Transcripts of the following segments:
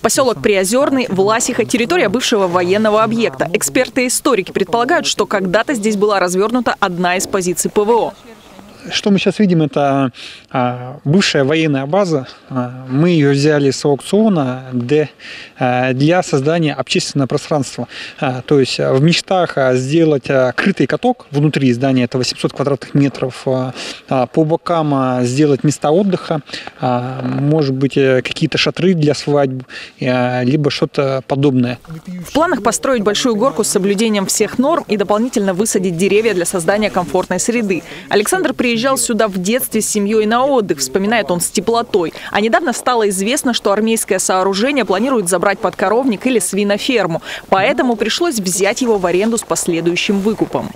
Поселок Приозерный, Власиха, территория бывшего военного объекта. Эксперты и историки предполагают, что когда-то здесь была развернута одна из позиций ПВО. Что мы сейчас видим, это а, бывшая военная база. А, мы ее взяли с аукциона для, а, для создания общественного пространства. То есть в мечтах сделать крытый каток внутри здания, это 800 квадратных метров. По бокам сделать места отдыха, может быть, э, какие-то шатры для свадьб, либо что-то подобное. В планах построить большую горку с соблюдением всех норм и дополнительно высадить деревья для создания комфортной среды. Александр приезжал приезжал сюда в детстве с семьей на отдых, вспоминает он с теплотой. А недавно стало известно, что армейское сооружение планирует забрать под коровник или свиноферму. Поэтому пришлось взять его в аренду с последующим выкупом.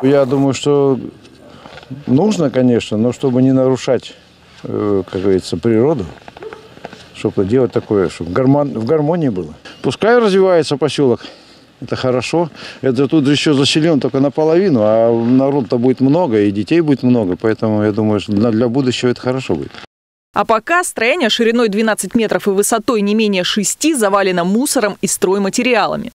Я думаю, что нужно, конечно, но чтобы не нарушать, э, как говорится, природу, чтобы делать такое, чтобы в гармонии было. Пускай развивается поселок. Это хорошо. Это тут еще заселен только наполовину, а народ-то будет много, и детей будет много. Поэтому я думаю, что для, будущего это хорошо будет. А пока строение шириной 12 метров и высотой не менее 6 завалено мусором и стройматериалами.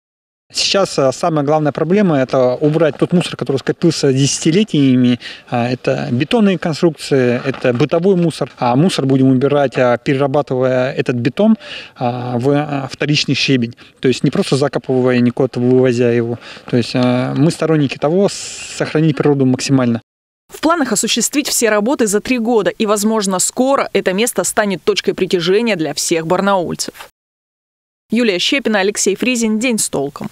Сейчас а, самая главная проблема – это убрать тот мусор, который скопился десятилетиями. А, это бетонные конструкции, это бытовой мусор. А мусор будем убирать, а, перерабатывая этот бетон в вторичный щебень. То есть не просто закапывая, не куда-то вывозя его. То есть мы сторонники того, сохранить природу максимально. В планах осуществить все работы за три года, и, возможно, скоро это место станет точкой притяжения для всех барнаульцев. Юлия Щепина, Алексей Фризин. День с толком.